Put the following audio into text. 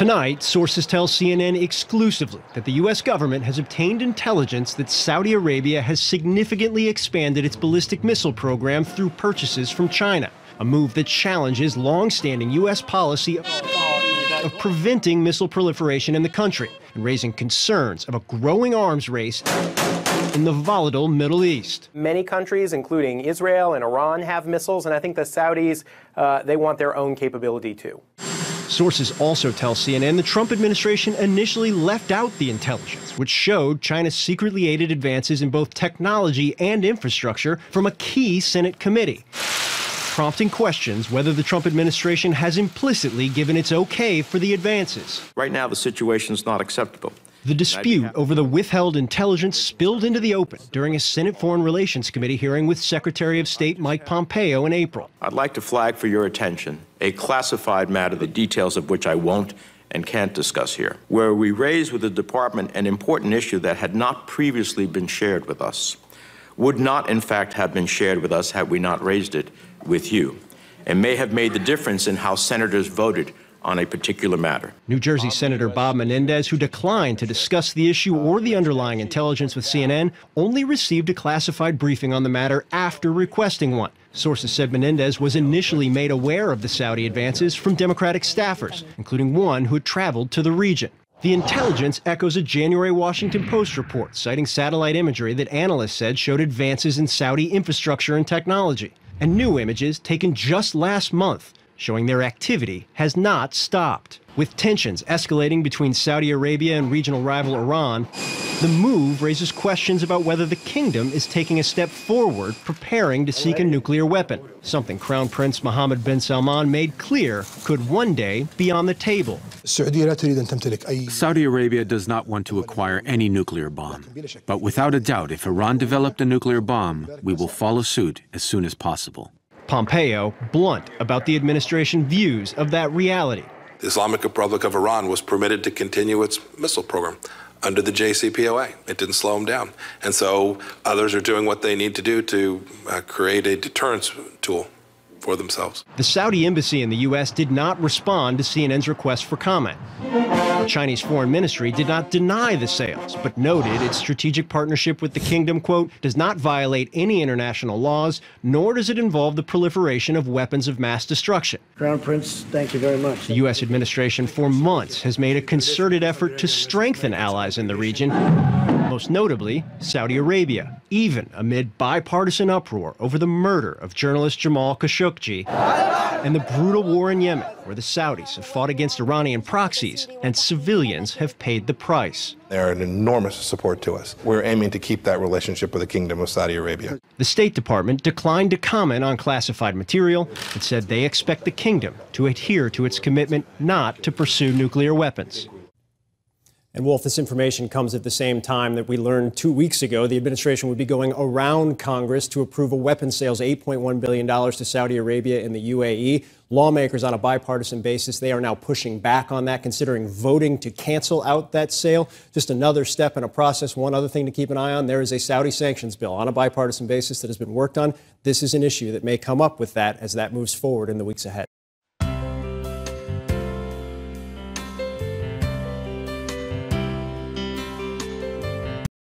Tonight, sources tell CNN exclusively that the U.S. government has obtained intelligence that Saudi Arabia has significantly expanded its ballistic missile program through purchases from China, a move that challenges long-standing U.S. policy of, preventing missile proliferation in the country and raising concerns of a growing arms race in the volatile Middle East. Many countries, including Israel and Iran, have missiles, and I think the Saudis, uh, they want their own capability too. Sources also tell CNN the Trump administration initially left out the intelligence, which showed China secretly aided advances in both technology and infrastructure from a key Senate committee, prompting questions whether the Trump administration has implicitly given its okay for the advances. Right now, the situation is not acceptable. The dispute over the withheld intelligence spilled into the open during a Senate Foreign Relations Committee hearing with Secretary of State Mike Pompeo in April. I'd like to flag for your attention a classified matter, the details of which I won't and can't discuss here, where we raised with the department an important issue that had not previously been shared with us, would not, in fact, have been shared with us had we not raised it with you, and may have made the difference in how senators voted on a particular matter. New Jersey Senator Bob Menendez, who declined to discuss the issue or the underlying intelligence with CNN, only received a classified briefing on the matter after requesting one. Sources said Menendez was initially made aware of the Saudi advances from Democratic staffers, including one who had traveled to the region. The intelligence echoes a January Washington Post report citing satellite imagery that analysts said showed advances in Saudi infrastructure and technology, and new images taken just last month showing their activity has not stopped. With tensions escalating between Saudi Arabia and regional rival Iran, the move raises questions about whether the kingdom is taking a step forward preparing to seek a nuclear weapon, something Crown Prince Mohammed bin Salman made clear could one day be on the table. Saudi Arabia does not want to acquire any nuclear bomb. But without a doubt, if Iran developed a nuclear bomb, we will follow suit as soon as possible. Pompeo blunt about the administration views of that reality. The Islamic Republic of Iran was permitted to continue its missile program under the JCPOA. It didn't slow them down. And so others are doing what they need to do to uh, create a deterrence tool for themselves. The Saudi embassy in the U.S. did not respond to CNN's request for comment. The Chinese foreign ministry did not deny the sales, but noted its strategic partnership with the kingdom, quote, does not violate any international laws, nor does it involve the proliferation of weapons of mass destruction. Crown Prince, thank you very much. The U.S. administration for months has made a concerted effort to strengthen allies in the region most notably Saudi Arabia, even amid bipartisan uproar over the murder of journalist Jamal Khashoggi and the brutal war in Yemen, where the Saudis have fought against Iranian proxies and civilians have paid the price. They're an enormous support to us. We're aiming to keep that relationship with the Kingdom of Saudi Arabia. The State Department declined to comment on classified material but said they expect the kingdom to adhere to its commitment not to pursue nuclear weapons. And Wolf, this information comes at the same time that we learned two weeks ago the administration would be going around Congress to approve a weapons sales $8.1 billion to Saudi Arabia and the UAE. Lawmakers on a bipartisan basis, they are now pushing back on that, considering voting to cancel out that sale. Just another step in a process. One other thing to keep an eye on there is a Saudi sanctions bill on a bipartisan basis that has been worked on. This is an issue that may come up with that as that moves forward in the weeks ahead.